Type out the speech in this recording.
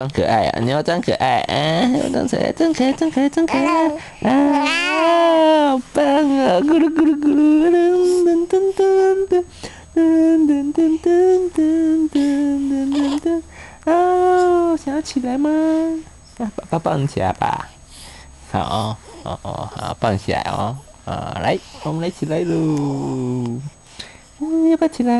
真可爱呀、啊！你要真可爱，啊，真可爱，真可爱，真可爱，真可爱，啊，好棒啊！咕噜咕噜咕噜，噔噔噔噔噔噔噔噔噔噔噔噔噔噔，啊，想要起来吗？啊，把抱放起来吧。好，哦哦，好，抱起来哦。啊，来，我们来起来喽。嗯，要不要起来？